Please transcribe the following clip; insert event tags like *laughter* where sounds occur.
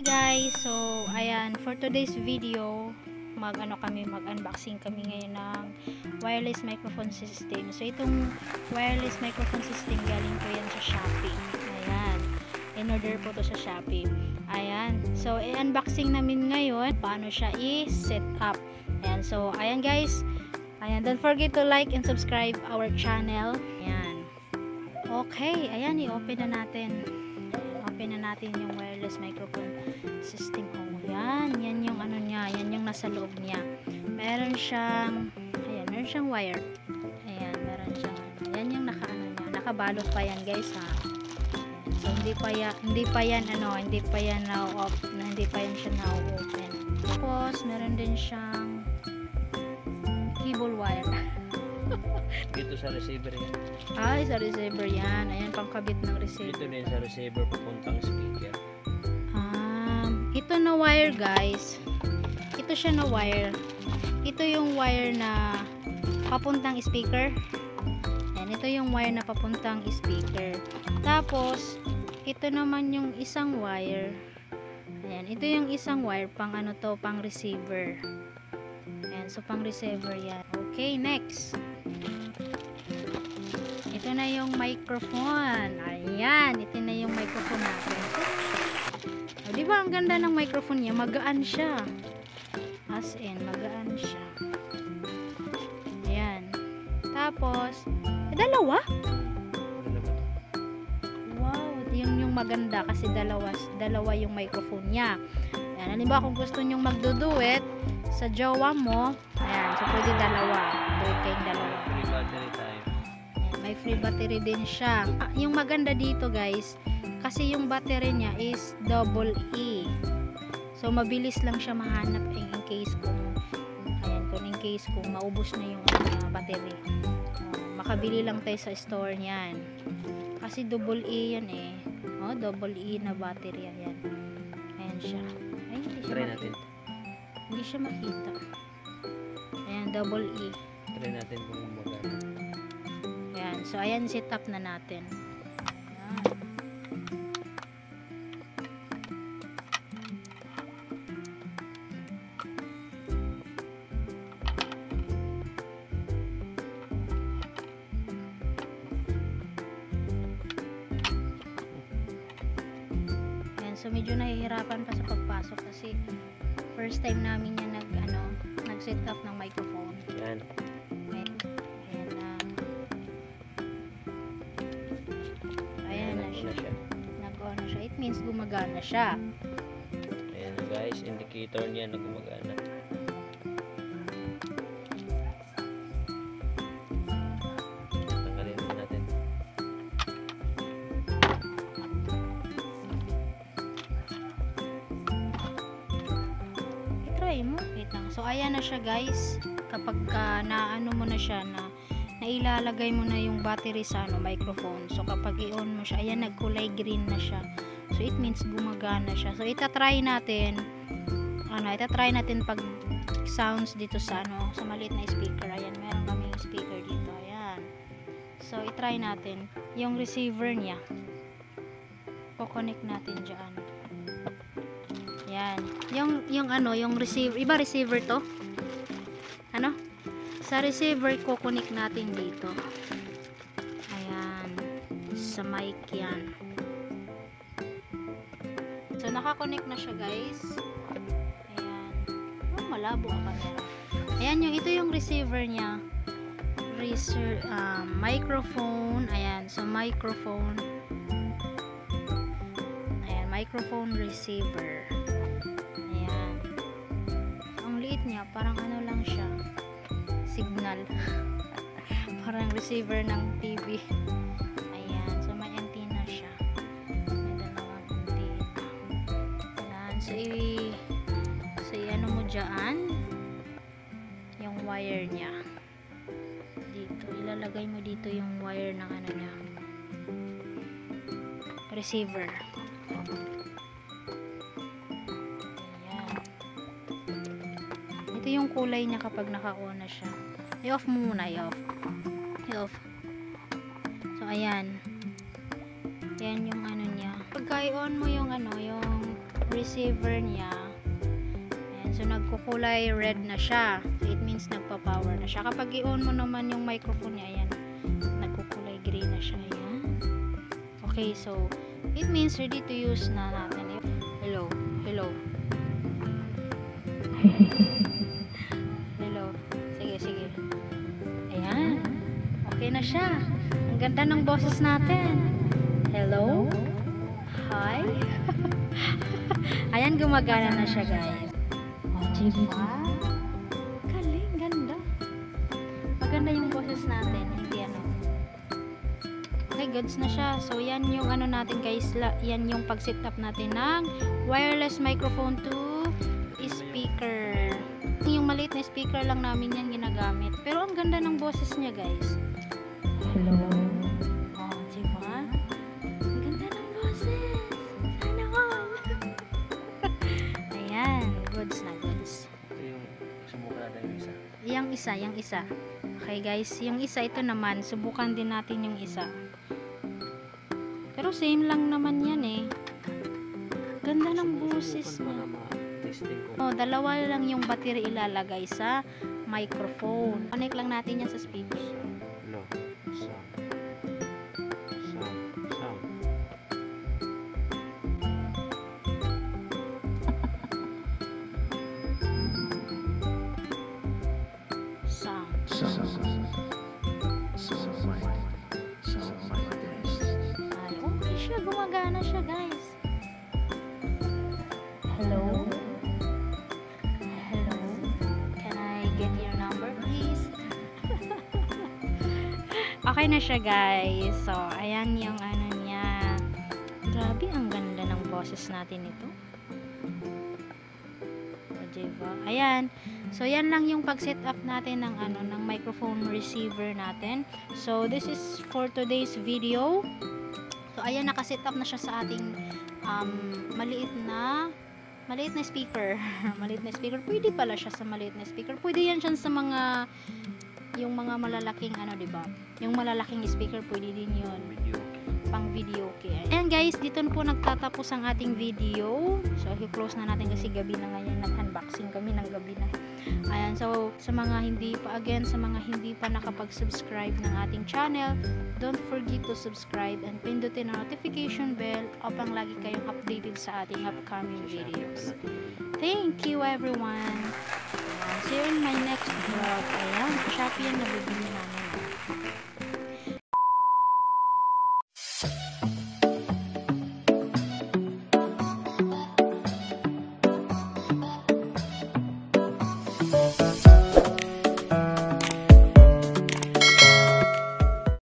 Guys! So, ayan, for today's video, mag ano kami, mag unboxing kami ngayon ng wireless microphone system. So, itong wireless microphone system galing ko yan sa Shopee. Ayan. In-order po to sa Shopee. Ayan. So, i-unboxing namin ngayon paano siya i-set up. Ayan. So, ayan guys. Ayan. Don't forget to like and subscribe our channel. Ayan. Okay. Ayan. I-open na natin. Open na natin yung wireless microphone system. Oh, yan. Yan yung ano niya. Yan yung nasa loob niya. Meron siyang, ayan, meron siyang wire. Ayan, meron siyang, yan yung naka, ano niya. Nakabalot pa yan, guys, ha. So, hindi pa yan, hindi pa yan, ano, hindi pa yan now off, na hindi pa yan siya now open. Tapos, meron din siyang cable wire. *laughs* Dito sa receiver yan. Ay, sa receiver yan. Ayan, pangkabit ng receiver. Dito din sa receiver papuntang speaker. Um, ito na wire guys. Ito siya na wire. Ito yung wire na papuntang speaker. Yan, ito yung wire na papuntang speaker. Tapos, ito naman yung isang wire. Ayan, ito yung isang wire pang ano to, pang receiver. Ayan, so pang receiver yan. Okay, next. Ito na yung microphone. Ayan, ito na yung microphone natin. O, di ba ang ganda ng microphone niya? Magaan siya. As in, magaan siya. Ayan. Tapos, eh, dalawa? Wow, yung yung maganda kasi dalawa, dalawa yung microphone niya. Ayan, halimbawa kung gusto nyong magduduet sa jowa mo, ayan, so pwede dalawa. Duet kayong dalawa. Free battery tayo. May free battery din siya. Ah, yung maganda dito guys, kasi yung battery niya is double E. So mabilis lang siya mahanap in, in case kung ayan, kung in case kung maubos na yung ano, battery. Oh, makabili lang tayo sa store niyan. Kasi double E yan eh. Oh, double E na battery ayan. Ayan siya. Ay, hindi siya Try makita. natin. Hindi siya makita. Double E. Try natin kung magana. Ayan. So, ayan, set up na natin. Ayan. So, medyo nahihirapan pa sa pagpasok kasi first time namin yan nag, ano, nag-set up ng microphone. Yan. Ayan. Ayan na. Ayan na siya. siya. Nag-on siya. It means gumagana siya. Ayan na guys, indicator niya na gumagana. I-try mo. Wait lang. So, ayan na siya guys. Kapag ka naano mo na siya na nailalagay mo na yung battery sa ano, microphone. So, kapag i-on mo siya, ayan, nagkulay green na siya. So, it means gumagana siya. So, itatry natin ano, itatry natin pag sounds dito sa ano, sa maliit na speaker. Ayan, meron kaming speaker dito. Ayan. So, itry natin yung receiver niya. Ko-connect natin diyan. Yan. Yung yung ano, yung receiver, iba receiver to? Ano? Sa receiver connect natin dito. Ayan. Sa mic yan. So naka-connect na siya, guys. Ayan. Oh, malabo ang camera. Ayan yung ito yung receiver niya. Reser um, microphone. Ayan, so microphone. Ayan, microphone receiver. Niya, parang ano lang siya. Signal. *laughs* parang receiver ng TV. Ayan. So, may antenna siya. May dalawang antenna. Ayan. So, i- so, i-ano mo dyan yung wire niya. Dito. Ilalagay mo dito yung wire ng ano niya. Receiver. Ito yung kulay niya kapag naka-on na siya. I-off muna, i-off. I-off. So, ayan. Yan yung ano niya. Pagka i-on mo yung ano, yung receiver niya. Ayan, so nagkukulay red na siya. So it means nagpa-power na siya. Kapag i-on mo naman yung microphone niya, ayan, nagkukulay green na siya. Ayan. Okay, so it means ready to use na natin. Hello, hello. hello. *laughs* Na siya. Ang ganda ng boses natin. Hello? Hi? *laughs* Ayan, gumagana na siya, guys. Oh, diba? Galing, ganda. Maganda yung boses natin. Hindi ano. Okay, goods na siya. So, yan yung ano natin, guys. Yan yung pag-set up natin ng wireless microphone to speaker. Yung maliit na speaker lang namin yan ginagamit. Pero ang ganda ng boses niya, guys. Hello. Oh, diba? Ang ganda ng boses. Sana all. Ayan, goods na goods. Ito yung subukan natin yung isa. Yang isa, yang isa. Okay guys, yung isa ito naman, subukan din natin yung isa. Pero same lang naman yan eh. Ganda ng boses niya. Oh, dalawa lang yung battery ilalagay sa microphone. Connect lang natin yan sa speaker. Guys. Hello? Hello? Can I get your number, please? Okay na siya, guys. So, ayan yung ano niya. Grabe, ang ganda ng boses natin ito. O, diba? Ayan. So, yan lang yung pag-set up natin ng ano, ng microphone receiver natin. So, this is for today's video. So, ayan, nakaset up na siya sa ating um, maliit na maliit na speaker. *laughs* maliit na speaker. Pwede pala siya sa maliit na speaker. Pwede yan siya sa mga yung mga malalaking ano, 'di ba? Yung malalaking speaker pwede din 'yon Video. pang video okay. Ayan guys, dito po nagtatapos ang ating video. So, i-close na natin kasi gabi na ngayon. Nag-unboxing kami ng gabi na. Ayan, so sa mga hindi pa, again, sa mga hindi pa nakapag-subscribe ng ating channel, don't forget to subscribe and pindutin ang notification bell upang lagi kayong updated sa ating upcoming videos. Thank you everyone. Ayan, see my next vlog. Ayan, Shopee ang nabibili na